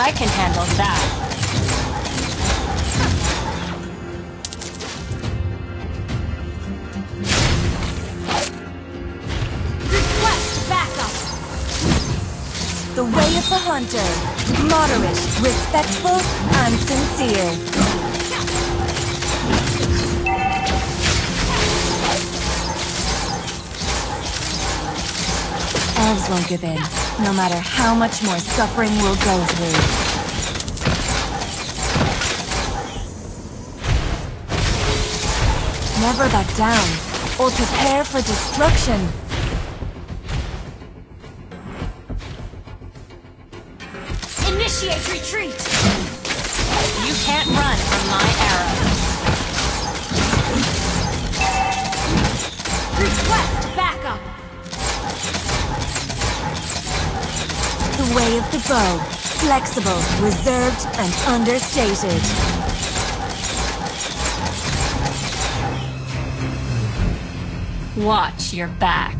I can handle that. Request backup! The way of the hunter. Moderate, respectful, and sincere. Elves won't give in, no matter how much more suffering we'll go through. Never back down, or prepare for destruction. Initiate retreat! You can't run from my arrow. Way of the bow. Flexible, reserved, and understated. Watch your back.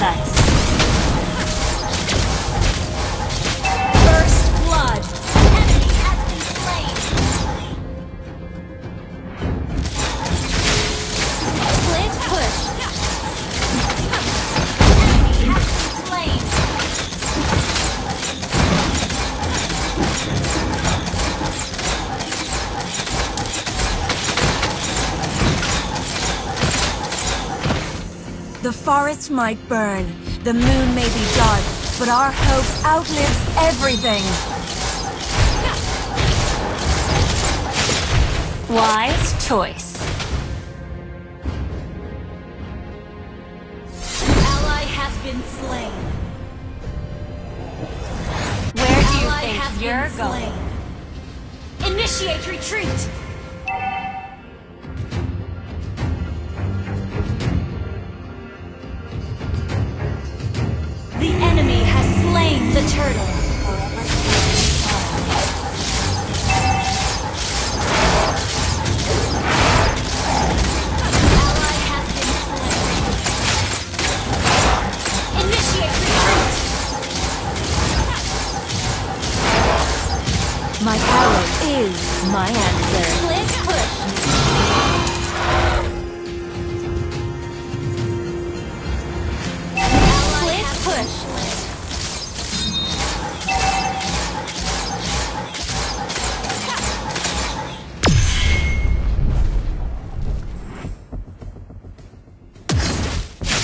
And forest might burn, the moon may be dark, but our hope outlives everything. Wise choice. Ally has been slain. Where do you Ally think has you're been going? slain. Initiate retreat! Is my answer. Split push! Split push!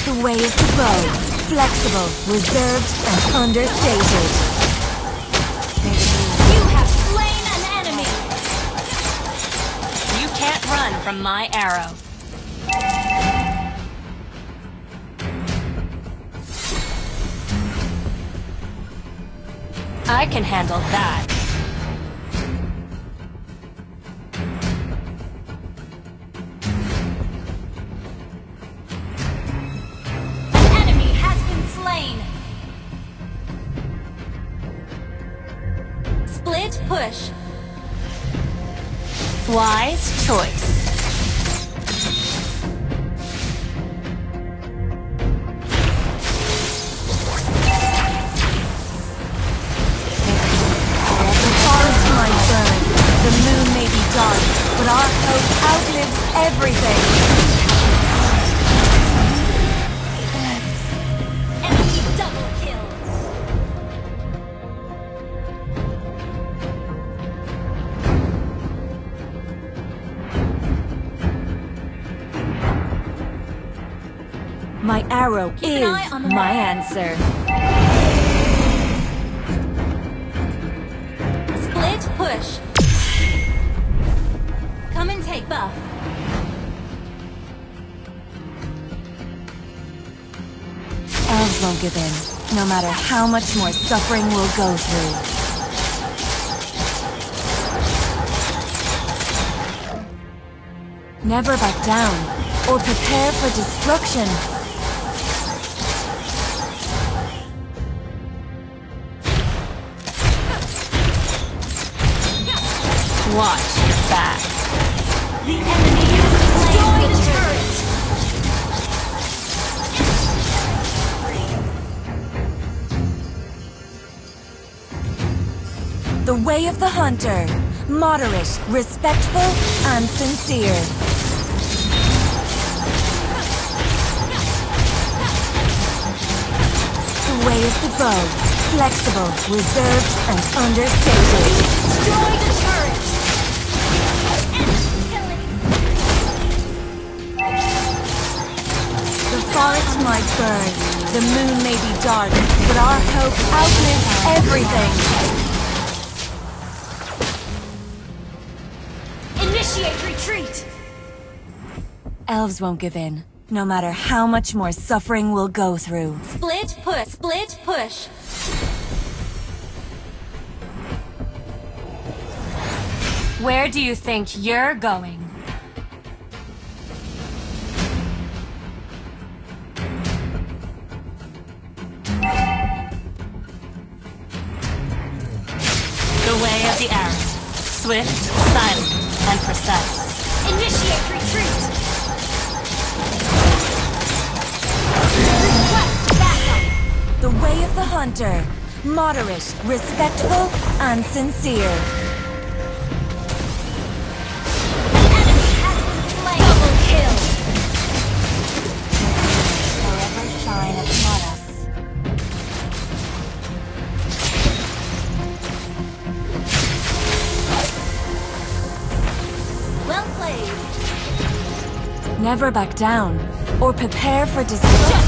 The way of the bow. Flexible, reserved, and understated. Can't run from my arrow. I can handle that. Enemy has been slain! Split push! Wise choice. Arrow Keep an is on my answer. Split push. Come and take buff. Elves won't give in, no matter how much more suffering we'll go through. Never back down, or prepare for destruction. Watch your back. The enemy has slain the turret. The way of the hunter. Moderate, respectful, and sincere. The way of the bow. Flexible, reserved, and understated. Destroy the turret. Forest might the moon may be dark, but our hope outlives everything. Initiate retreat. Elves won't give in, no matter how much more suffering we'll go through. Split push. Split push. Where do you think you're going? Swift, silent, and precise. Initiate retreat. Request backup. The way of the hunter. Moderate, respectful, and sincere. Never back down, or prepare for destruction.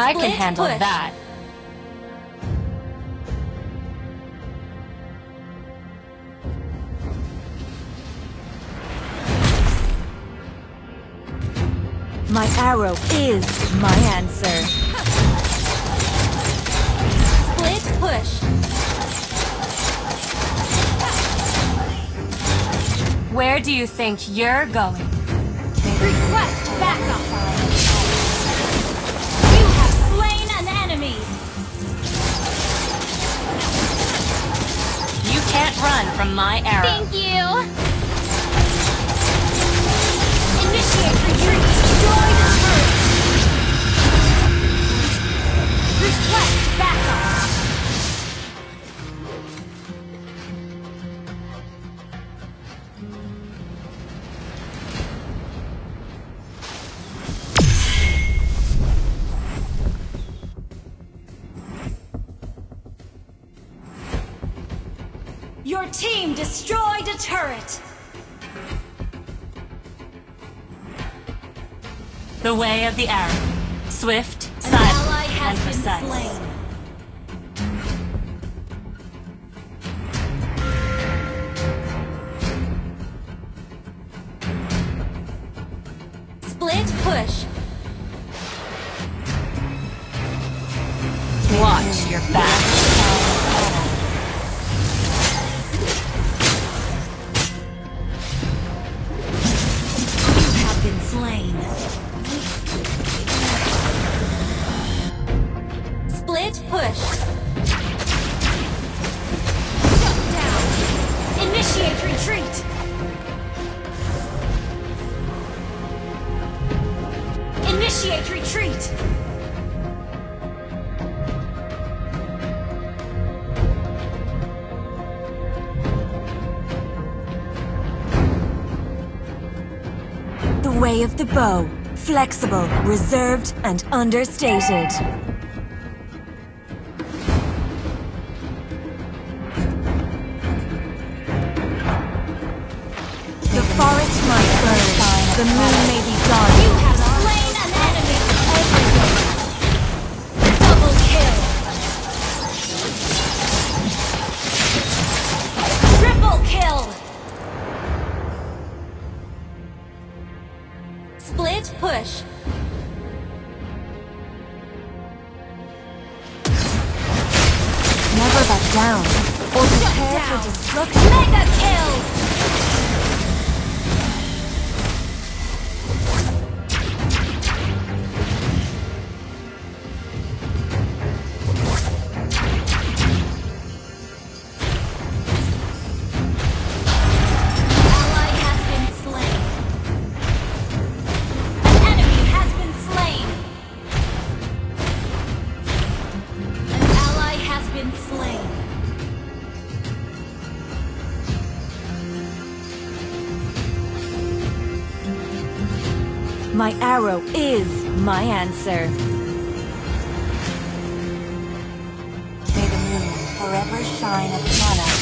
I can handle push. that. My arrow is my answer. Split push. Where do you think you're going? From my arrow. Thank you. Initiate retreat. Team destroyed a turret. The way of the arrow. Swift, silent, and precise. slain. Split push. Watch your back. Initiate retreat! The way of the bow. Flexible, reserved, and understated. My arrow is my answer. May the moon forever shine upon us.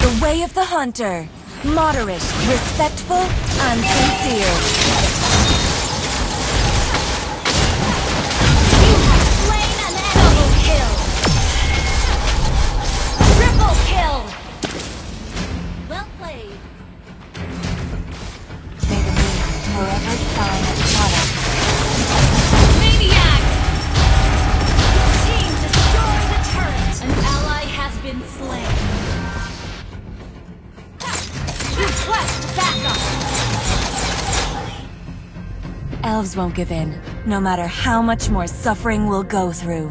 The way of the hunter. Moderate, respectful, and sincere. Won't give in, no matter how much more suffering we'll go through.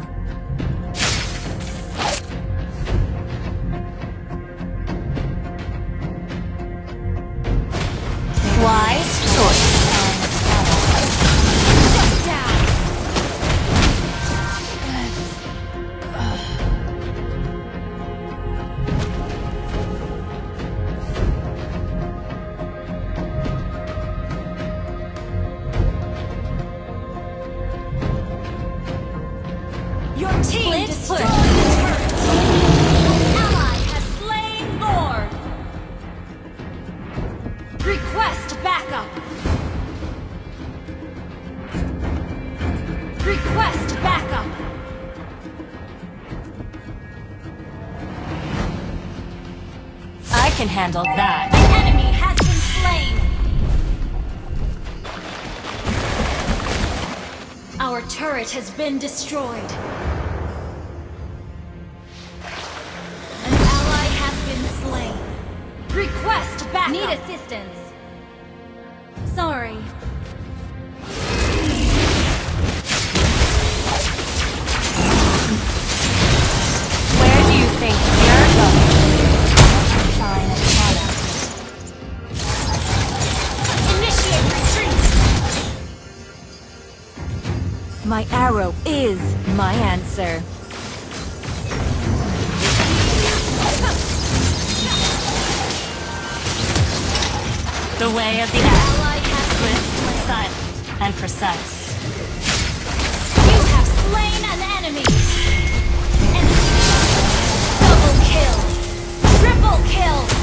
Handle that. An enemy has been slain. Our turret has been destroyed. An ally has been slain. Request backup. Need assistance. Sorry. Is my answer. The way of the. Ally has been silent, and precise. You have slain an enemy. Enemy. Double kill. Triple kill.